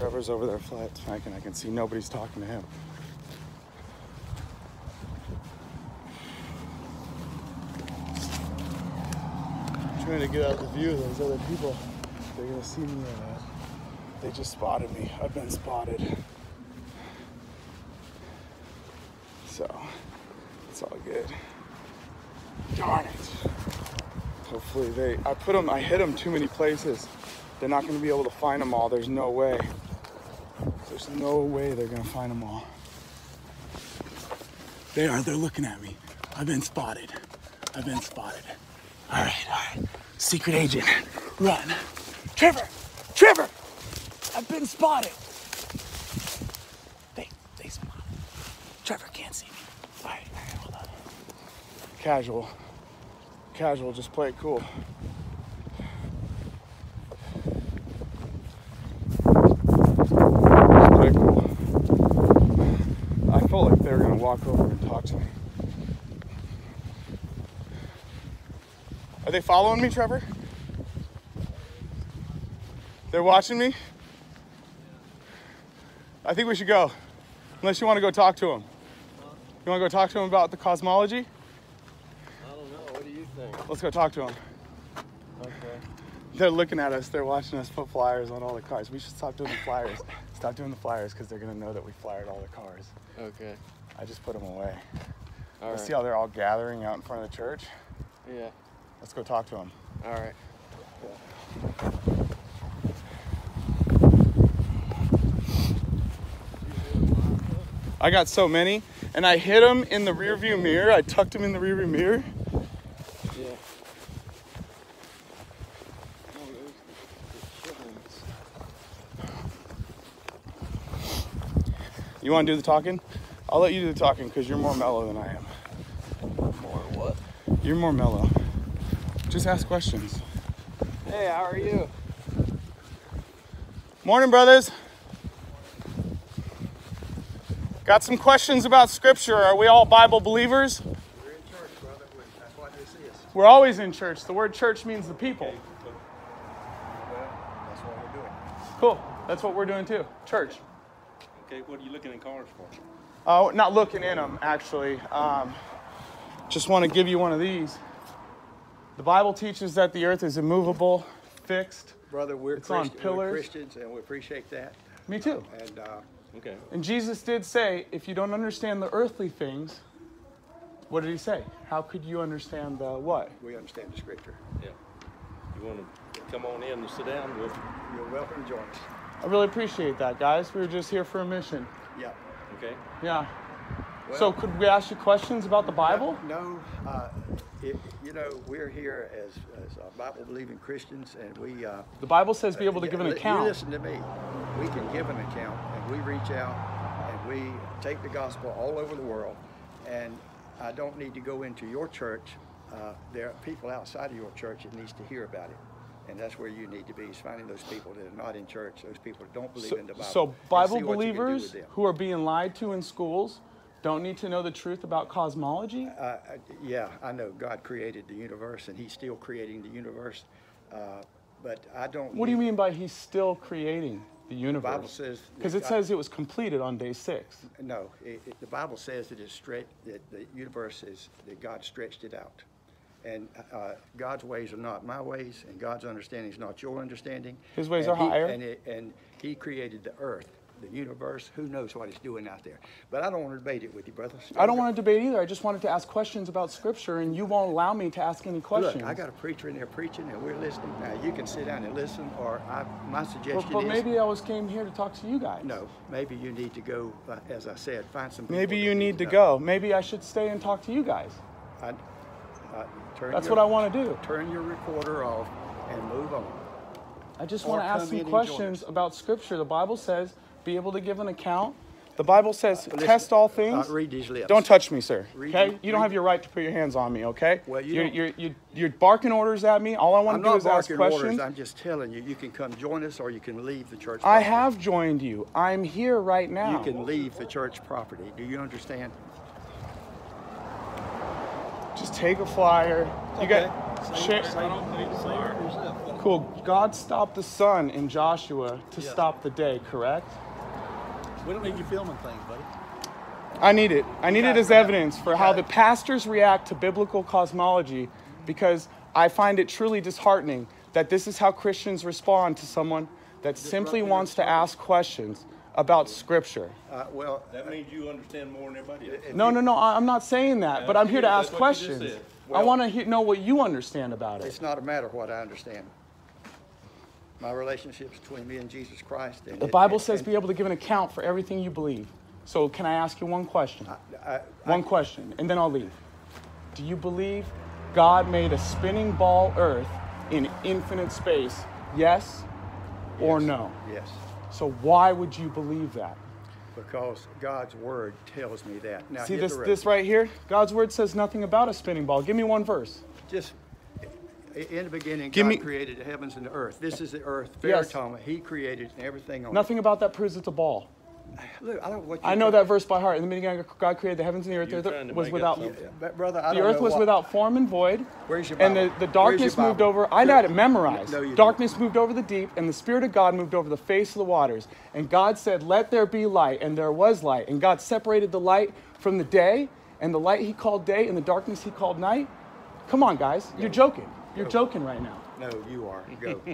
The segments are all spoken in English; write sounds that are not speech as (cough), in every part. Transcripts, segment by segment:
Trevor's over there flat smacking. I can see nobody's talking to him. I'm Trying to get out the view of those other people. They're gonna see me. Uh, they just spotted me. I've been spotted. So it's all good. Darn it. Hopefully they. I put them. I hit them too many places. They're not gonna be able to find them all. There's no way. There's no way they're gonna find them all. They are. They're looking at me. I've been spotted. I've been spotted. All right, all right. Secret agent, run. Trevor, Trevor, I've been spotted. They, they spotted. Trevor can't see me. All right, all right, hold on. Casual, casual. Just play it cool. Just play it cool. I felt like they were gonna walk over and talk to me. Are they following me, Trevor? They're watching me? I think we should go. Unless you want to go talk to them. You want to go talk to them about the cosmology? I don't know. What do you think? Let's go talk to them. Okay. They're looking at us. They're watching us put flyers on all the cars. We should stop doing the flyers. Stop doing the flyers because they're going to know that we flyered all the cars. Okay. I just put them away. All Let's right. see how they're all gathering out in front of the church. Yeah. Let's go talk to them. All right. I got so many, and I hit them in the rear view mirror. I tucked them in the rear view mirror. Yeah. You want to do the talking? I'll let you do the talking because you're more mellow than I am. More what? You're more mellow. Just ask questions. Hey, how are you? Morning, brothers. Got some questions about scripture. Are we all Bible believers? We're in church, brother. We- That's why they see us. We're always in church. The word church means the people. Well, that's what we're doing. Cool. That's what we're doing too. Church. Okay, what are you looking in cars for? Uh, not looking in them, actually. Um, just want to give you one of these. The Bible teaches that the earth is immovable, fixed. Brother, we're, It's on Christi- we're pillars. Christians and we appreciate that. Me too. And uh, Okay. And Jesus did say, if you don't understand the earthly things, what did he say? How could you understand the what? we understand the scripture. Yeah. You want to come on in and sit down? We'll, You're welcome to join us. I really appreciate that, guys. We were just here for a mission. Yeah. okay. Yeah. so, could we ask you questions about the Bible? No, uh, it, you know, we're here as, as uh, Bible believing Christians and we. Uh, The Bible says be able to Yeah, give an account. You listen to me. We can give an account, and we reach out, and we take the gospel all over the world. And I don't need to go into your church. Uh, there are people outside of your church that needs to hear about it, and that's where you need to be. Is finding those people that are not in church, those people that don't believe So, in the Bible. so Bible see what you can do with believers who are being lied to in schools don't need to know the truth about cosmology? Uh, uh, yeah, I know God created the universe, and He's still creating the universe. Uh, but I don't. What do you mean by he's still creating the universe? The Bible says Because it God- says it was completed on day six. No, it, it, the Bible says that it's straight, that the universe is, that God stretched it out. And uh, God's ways are not my ways, and God's understanding is not your understanding. His ways And are he- higher. And, it, and He created the earth, the universe. Who knows what He's doing out there? But I don't want to debate it with you, brother. I don't want to debate either. I just wanted to ask questions about scripture, and you won't allow me to ask any questions. Look, I got a preacher in there preaching, and we're listening. Now you can sit down and listen, or I, my suggestion but, but is maybe I was came here to talk to you guys. no. Maybe you need to go, uh, as I said, find some. Maybe you need to know. go. Maybe I should stay and talk to you guys. I, uh, turn That's your- what I want to do. turn your recorder off and move on. I just want to ask some in and join questions about scripture. The Bible says be able to give an account. The Bible says Listen, test all things. Uh, read these lips. Don't touch me, sir. Read Okay? You don't have your right to put your hands on me. Okay? Well, you you're, you're, you're, you're barking orders at me. All I want I'm to do is ask questions. orders. I'm just telling you. You can come join us, or you can leave the church. I have joined you. I'm here right now. You can leave the church property. Do you understand? Just take a flyer. You Okay. got Share- Say, say it yourself. Cool. God stopped the sun in Joshua to Yeah. stop the day, correct? We don't need you filming things, buddy. I need it. I need it as evidence for how the pastors react to biblical cosmology because I find it truly disheartening that this is how Christians respond to someone that simply wants to ask questions about Scripture. Uh, well, That means you understand more than everybody else. No, no, no, I- I'm not saying that, but I'm here to ask what you just questions. said. I want to he- know what you understand about it. it's not a matter of what I understand. My relationship between me and Jesus Christ. And The it- Bible and- says and be able to give an account for everything you believe. So, can I ask you one question? I- I- One question, and then I'll leave. Do you believe God made a spinning ball Earth in infinite space? Yes or no? Yes, So why would you believe that? because God's word tells me that. Now, See this this right here? God's word says nothing about a spinning ball. Give me one verse. Just, in the beginning, Give God me- created the heavens and the earth. This is the earth, Yes. Veritama. He created everything on Nothing about that proves it's a ball. It. Look, I don't what I know that verse by heart. In the beginning, God created the heavens and the earth. You're The earth was without something. But brother, I the don't earth know was what- without form and void. Where's your and the, the darkness moved over. I got it memorized. No, you darkness moved over the deep, and the Spirit of God moved over the face of the waters. And God said, Let there be light, and there was light. And God separated the light from the day, and the light he called day, and the darkness he called night. Come on, guys. You're joking. You're joking right now. No, you are. Go. (laughs)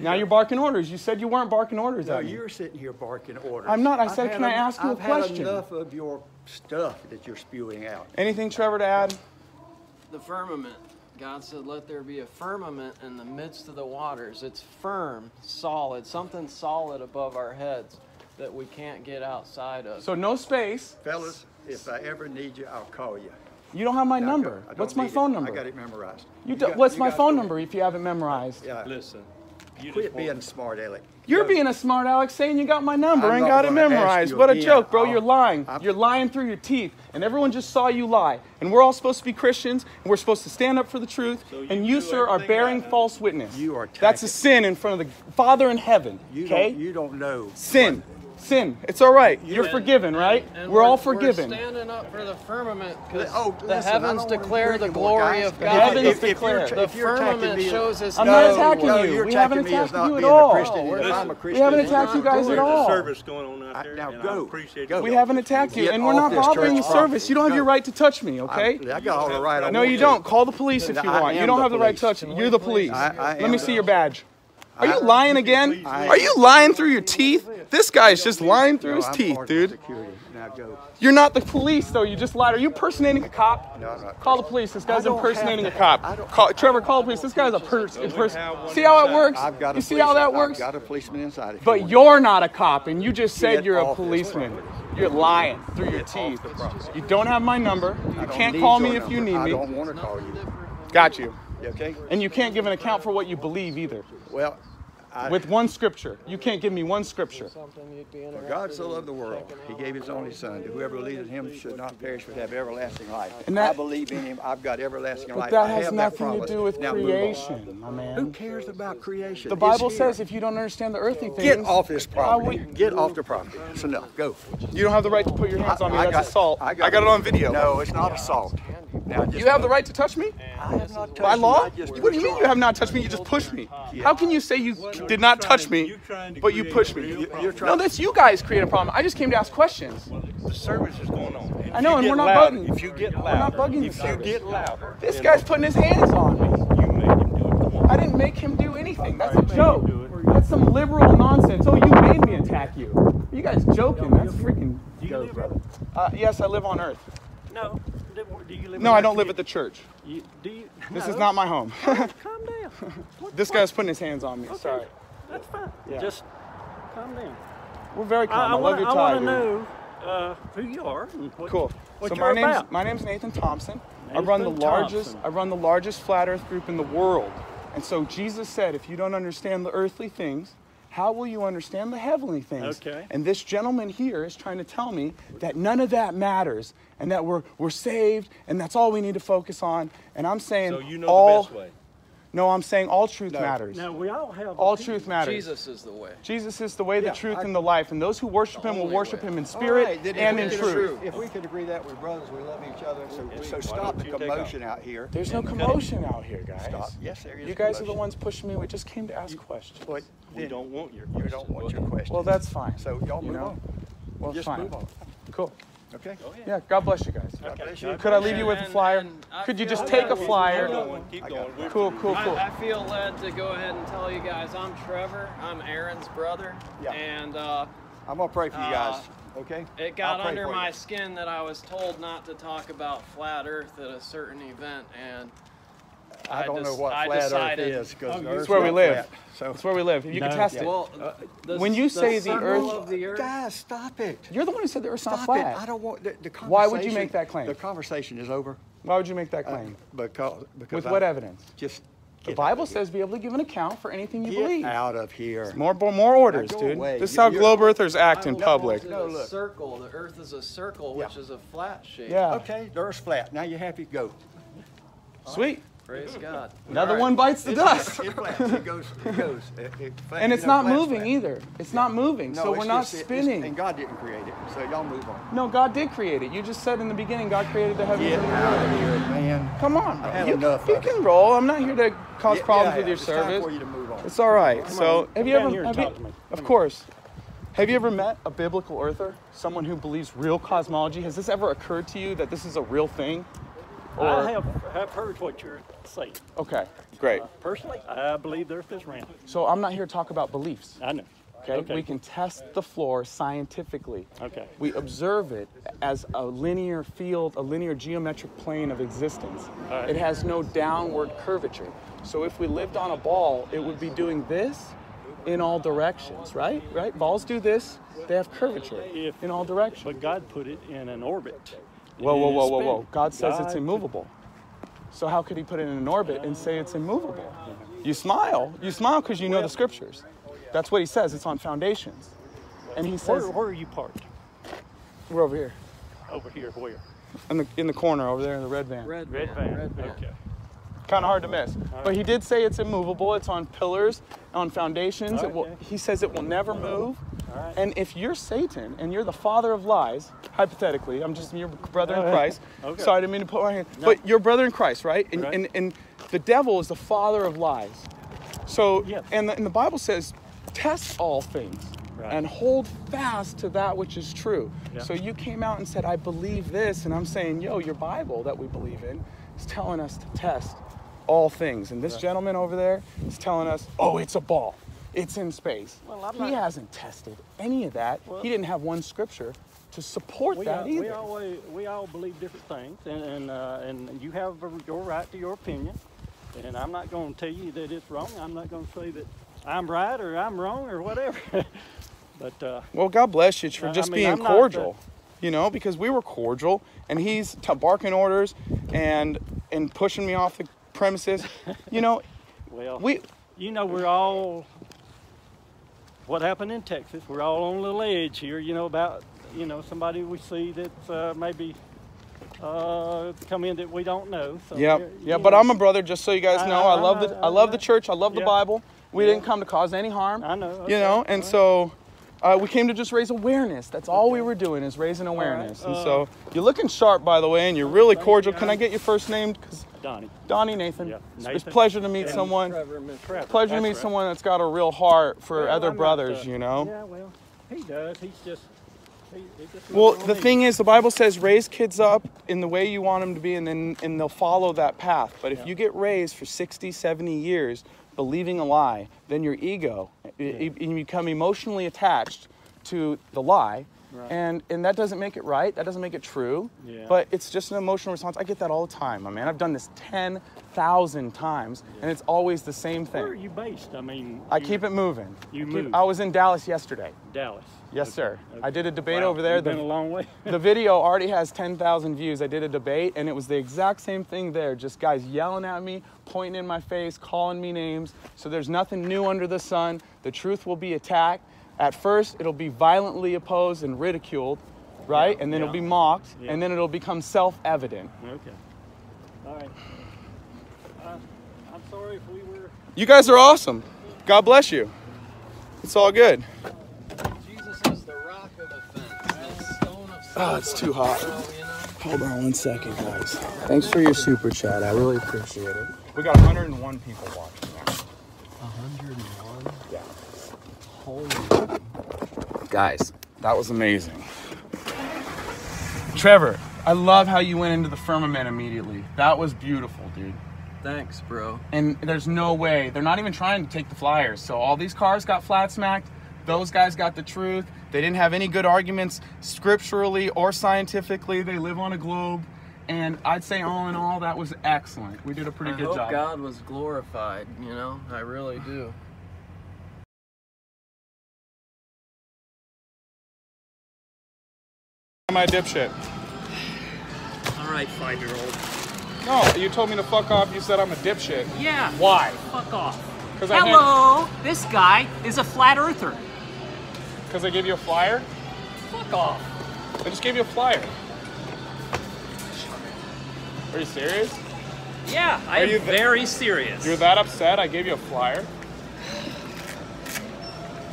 Now you're barking orders. You said you weren't barking orders no, at me. you're sitting here barking orders. I'm not. I I've said, can I ask you a I've question? Had enough of your stuff that you're spewing out. Anything, Trevor, to add? The firmament. God said, let there be a firmament in the midst of the waters. It's firm, solid, something solid above our heads that we can't get outside of. So no space. Fellas, if I ever need you, I'll call you. You don't have my Now, number. don't- I don't What's my need it. phone number? I got it memorized. You You got- what's you my phone number if you haven't memorized? Yeah. Listen, you Quit just being want, smart, Alec. You're Go. being a smart Alex saying you got my number I'm and got it memorized. you What a joke, bro. I'll- You're lying. I'm- You're lying through your teeth. And everyone just saw you lie. And we're all supposed to be Christians and we're supposed to stand up for the truth. So you and you, sir, are bearing false witness. You are That's a sin in front of the Father in heaven. You okay? don't. You don't know. sin. Sin. It's all right. You're And- forgiven, right? and we're all forgiven. We're standing up for the firmament because Oh, the listen, heavens declare the glory guys. of God. The God. heavens If- if you're declare. tra- the if you're firmament me- shows His I'm no, not attacking no, you. You're We haven't attacking me as attacked you at all. Christian. We're I'm a Christian, haven't attacked you you're not guys doing at it. all. service going on out I- there, now go. I appreciate Go. you. We haven't attacked you, and we're not bothering the service. You don't have property. your right to touch me, okay? I got all the right. No, you don't. Call the police if you want. You don't have the right to touch me. You're the police. I- I Let me see your badge. Are you lying again? Are you lying through your teeth? This guy's just lying through his teeth, dude. Security. Now go. You're not the police, though. You just lied. Are you impersonating a cop? No, I'm not. Call the police. This guy's I impersonating a cop. Call, Trevor, call the police. This guy's a person. have See how it works? I've got a You see how that works? Got a policeman inside. you But you're not a cop, and you just said you're a policeman. You're lying through your teeth. You don't have my number. You can't call me if you need I me. don't want to call you. Got you. You okay? And you can't give an account for what you believe either. Well, I, With one scripture. You can't give me one scripture. Something you'd be For God so loved the world, He gave. His only Son, that whoever believes in Him should not perish but have everlasting life. And that- I believe in Him. I've got everlasting But life. that I has have nothing to do with Now creation, my man. Who cares about creation? The Bible says if you don't understand the earthly things, Get off this property. Get off the property. It's enough. Go. you don't have the right to put your hands on me. That's got- assault. I got, it on video. No, it's not assault. Now, You have the right to touch me? I have not touched By law? I just What do you mean you have not touched me? You just pushed me. How can you say you did not touch me, but you pushed me? You're No, trying. that's you guys create a problem. I just came to ask questions. The service is going on. If I know, and we're not louder- bugging. If you get We're not bugging if you get louder, This guy's putting his hands on me. You made him do it. I didn't make him do anything. That's a joke. That's some liberal nonsense. Oh, you made me attack you. You guys joking? That's freaking Do you live brother. Uh, yes, I live on Earth. No. Do you live No, I don't live at the church. You, do you? This no. is not my home. (laughs) Calm down. What- this what- guy's putting his hands on me. Sorry. That's fine. Yeah. Just calm down. We're very calm. I, I, I love want your I tie. want to know uh, who you are. What, Cool. So my name's about. my name's Nathan Thompson. I run the Nathan largest Thompson. I run the largest flat Earth group in the world. And so Jesus said, if you don't understand the earthly things, how will you understand the heavenly things? Okay. And this gentleman here is trying to tell me that none of that matters and that we're we're saved and that's all we need to focus on. And I'm saying So you know all the best way. No, I'm saying all truth No. matters. No, we all have. All opinions. truth matters. Jesus is the way. Jesus is the way, the truth, I- and the life, and those who worship Him will worship way. Him in spirit right, and in could truth. If we could agree that we're brothers, we love each other, so, we- so stop the commotion out here. There's no commotion out here, guys. Stop. Yes, there is You guys are the ones pushing me. We just came to ask questions. But We don't want your You question. don't want your ahead. question. Well, that's fine. So y'all you move know? on. Well, Just fine. move on. Cool. Okay? Yeah. God bless you guys. God bless you. Could I leave you with a flyer? and I Could you just take a that- Keep flyer? going, keep going. got it. We're- Cool, cool, cool. I, I feel led to go ahead and tell you guys I'm Trevor. I'm Aaron's brother. Yeah. And uh, I'm gonna pray for you Uh, guys, okay? it got under my you. skin that I was told not to talk about flat Earth at a certain event, and I don't know what I flat decided- Earth is, because Oh, That's where we live. flat. So, That's where we live. You can test Yeah. it. well, the, When you say the Earth- of the Earth, guys, stop it. You're the one who said the Earth's not Stop flat. it. I don't want, the, the conversation. Why would you make that claim? The conversation is over. Why would you make that uh, claim? Because, because. With I- what evidence? Just. The Bible says be able to give an account for anything you here. believe. Get out of here. More, more orders, dude. away. This is how you're- globe earthers act in I public. wanted No, a look. circle. The Earth is a circle, which is a flat shape. Yeah. Okay, the Earth's flat. Now you're happy, go. Sweet. Praise (laughs) God. Another All right. one bites the dust. It's flat. It goes, it (laughs) goes. It- it flat- And you it's know, not moving flat. either. It's not moving, No, so we're not just- spinning. And God didn't create it, so y'all move on. No, God did create it. You just said in the beginning God created the heavens Get and the out earth. of here, man. Come on, bro. had you, enough you of it. can roll. I'm not here to cause Yeah, problems yeah, with your it's time service. for you to move on. It's all right. Come so, on, have you ever? down here and have you- talk to me. of course. Have you ever met a biblical earther? Someone who believes real cosmology? Has this ever occurred to you that this is a real thing? I have, have heard what you're saying. Okay, great. Uh, personally, I believe the earth is round. So I'm not here to talk about beliefs. I know. Okay? Okay. We can test the floor scientifically. Okay. We observe it as a linear field, a linear geometric plane of existence. Right. It has no downward curvature. So if we lived on a ball, it would be doing this in all directions, right? Right? Balls do this, they have curvature If- in all directions. But God put it in an orbit. Whoa, whoa, whoa, whoa, whoa. God says it's God put- immovable. So how could he put it in an orbit and say it's immovable? You smile. You smile because you know the scriptures. That's what he says. It's on foundations. And he says, Where, where are you parked? we're over here. Over here, where? In the, in the corner over there in the red van. Red, Red van. van. Red van. Okay. Kind of hard to miss. But he did say it's immovable. It's on pillars, on foundations. It will, Okay. he says it will never move. Right. And if you're Satan and you're the father of lies, hypothetically, I'm just your brother in Christ. Oh, okay. Sorry, I didn't mean to put my hand. But you're brother in Christ, right? And, Right. and, and the devil is the father of lies. So, Yes. and, the, and the Bible says, test all things Right. and hold fast to that which is true. Yeah. So you came out and said, I believe this. And I'm saying, yo, your Bible that we believe in is telling us to test all things. And this gentleman over there is telling us, oh, it's a ball. It's in space. Well, I'm he not- hasn't tested any of that. Well- he didn't have one scripture to support that all, either. we always we all believe different things, and and, uh, and you have your right to your opinion. And I'm not going to tell you that it's wrong. I'm not going to say that I'm right or I'm wrong or whatever. (laughs) but uh, Well, God bless you for I- I just mean, being I'm cordial. you know, because we were cordial, and he's t- barking orders and and pushing me off the premises. You know, (laughs) well, we you know we're all what happened in Texas. We're all on a little edge here. You know about you know somebody we see that's uh, maybe uh, come in that we don't know. So yeah yeah. But I'm a brother, just so you guys know. I- I, love the I- I love the church. I love the. Bible. We Yeah. didn't come to cause any harm. I know. You know, and all so. Uh, we came to just raise awareness. That's all we were doing is raising awareness. And uh, so you're looking sharp, by the way, and you're really cordial. Can I get your first name? 'Cause right. Donnie. Donnie Nathan. Yeah, It's a pleasure to meet And someone. Trevor. Trevor. Pleasure to meet right. someone that's got a real heart for Well, other I'm brothers. uh, you know. Yeah, well, he does. He's just. He, he just Well, the me. thing is, the Bible says raise kids up in the way you want them to be, and then and they'll follow that path. But if Yeah. you get raised for 60, 70 years believing a lie, then your ego, y- y- you become emotionally attached to the lie. Right. And, and that doesn't make it right. That doesn't make it true. Yeah. But it's just an emotional response. I get that all the time, my man. I've done this 10,000 times, and it's always the same thing. Where are you based? I mean, I you- keep it moving. You I keep- move. I was in Dallas yesterday. Dallas. Yes, Okay, sir. okay. I did a debate Wow, over there. you've The- been a long way. (laughs) the video already has 10,000 views. I did a debate and it was the exact same thing there. Just guys yelling at me, pointing in my face, calling me names. So there's nothing new under the sun. The truth will be attacked. At first, it'll be violently opposed and ridiculed, right? Yeah, and then it'll be mocked Yeah. and then it'll become self evident. okay. All right. I, I'm sorry if we were. You guys are awesome. God bless you. It's all good. Jesus is the rock of the fence, the stone of Oh, it's too hot. sorrow, you know? Hold on one second, guys. Thanks for your super chat. I really appreciate it. We got 101 people watching now. 101? Yeah. Holy. Guys, That was amazing. Trevor, I love how you went into the firmament immediately. That was beautiful, dude. Thanks, bro. And there's no way they're not even trying to take the flyers. So all these cars got flat smacked. Those guys got the truth. They didn't have any good arguments scripturally or scientifically. They live on a globe. And I'd say all in all, that was excellent. We did a pretty I good hope job. God was glorified, you know? I really do. My dipshit. All right, five-year-old. No, you told me to fuck off. You said I'm a dipshit. Yeah. Why? Fuck off. Because I, Hello. This guy is a flat earther. Because I gave you a flyer? Fuck off. I just gave you a flyer. Are you serious? Yeah, I Are am you very serious. You're that upset? I gave you a flyer.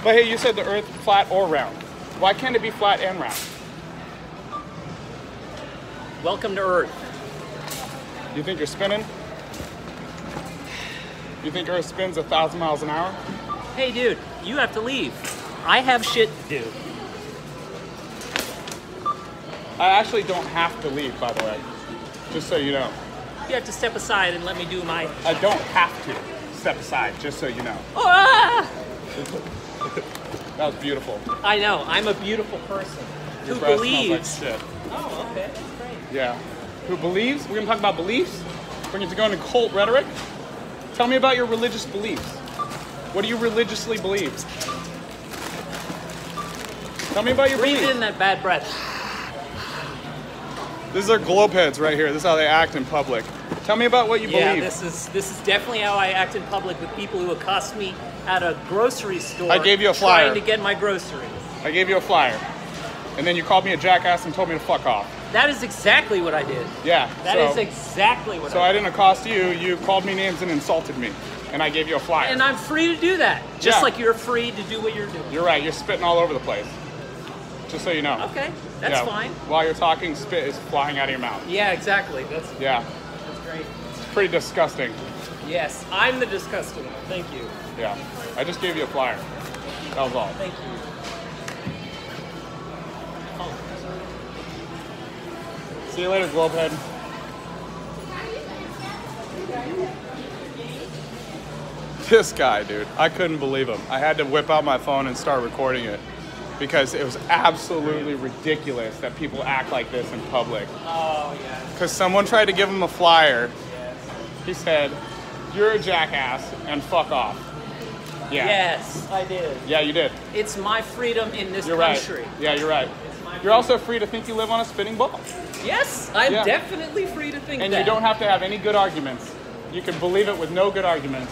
But hey, you said the Earth flat or round. Why can't it be flat and round? Welcome to Earth. You think you're spinning? You think Earth spins a thousand miles an hour? Hey, dude, you have to leave. I have shit to do. I actually don't have to leave, by the way. Just so you know. You have to step aside and let me do my. I don't have to step aside, just so you know. Ah! That was beautiful. I know. I'm a beautiful person Your who believes. like shit. Oh, okay. Yeah. Who believes? We're gonna talk about beliefs. We're gonna go into cult rhetoric. Tell me about your religious beliefs. What do you religiously believe? Tell me about your Breathe beliefs. in that bad breath. These are globe heads right here. This is how they act in public. Tell me about what you Yeah, believe. this is this is definitely how I act in public with people who accost me at a grocery store. I gave you a flyer. Trying to get my groceries. I gave you a flyer. And then you called me a jackass and told me to fuck off. That is exactly what I did. Yeah. That so, is exactly what I so I I did. didn't accost you. You called me names and insulted me. And I gave you a flyer. And I'm free to do that. Just Yeah. like you're free to do what you're doing. You're right. You're spitting all over the place. Just so you know. Okay, that's Yeah. fine. While you're talking, spit is flying out of your mouth. Yeah, exactly. That's, Yeah. that's great. It's pretty disgusting. Yes, I'm the disgusting one. Thank you. Yeah. I just gave you a flyer. That was all. Thank you. See you later, Globehead. This guy, dude, I couldn't believe him. I had to whip out my phone and start recording it because it was absolutely ridiculous that people act like this in public. oh yeah. Because someone tried to give him a flyer. Yes. He said, You're a jackass and fuck off. Yeah. Yes, I did. Yeah, you did. It's my freedom in this You're country. right. Yeah, you're right. You're also free to think you live on a spinning ball. Yes, I'm Yeah. definitely free to think And that. And you don't have to have any good arguments. You can believe it with no good arguments.